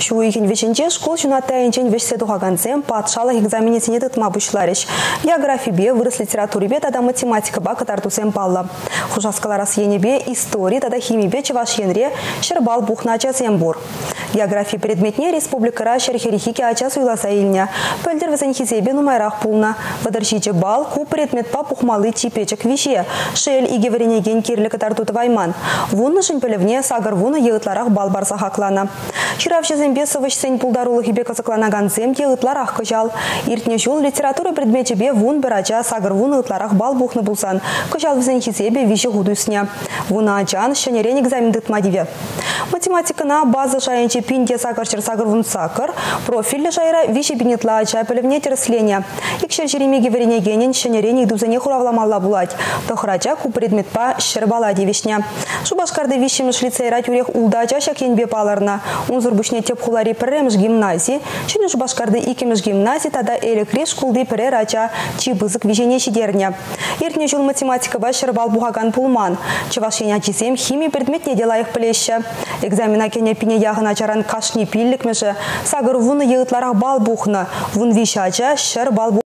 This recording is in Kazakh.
Шу иген веченче школ жуната енчен вешсе тухаганцем патшалық экзаменесіне тытма бұшларыш. География бе, вырыс литературе бе, тада математика ба катартусем палла. Хужаскаларас енебе, история, тада химия бе, чеваш енре, шербал бухнача зембур. География предметне республикара шерхерихике ача суйласа илня. Пөлдер візен хизебе нумайрақ пулна. Вадаршиче бал, ку предмет па пухмалы типечек више. Шел иге варенеген кирлі катартуты вайман. Вунны шын сагар вуны егытларах бал барса хаклана. Чирав жезембе сывыш сен пулдарулы хибе казаклаган зем егытларах кыжал. Иртне жол литература предметебе вун бір ача сагар вуны егытларах бал бухны булсан. Кыжал візен хизебе више худусня. Вуна ачан шанерен экзамен дытмадиве. Математикана база шайынче пинде сакарчыр сагыр вун сакыр, профильлі жайра више бинетла ача пілівне тересления. Икшер жеремеге веренегенен шанерен игдузане хуравламалла булать. Тохрача ку предметпа шербала девишня. Шубашкарды вишемеш лицейра тюрех улдача шакенбе паларна. Унзур бушне теп хулари премеш гимназии. Чүні Шубашкарды икемеш гимназии тада элекри шкулды пірер ача чибызык вижене шидерня. Иртне жыл математика ба шербал бугаган пулман. Чывашеня чизем химия предметне делаях плеща. Экзамена кене пине яғын ачаран кашни пиллік межі. Сагыр вуны егітларах бал бухна. Вун вишача шер бал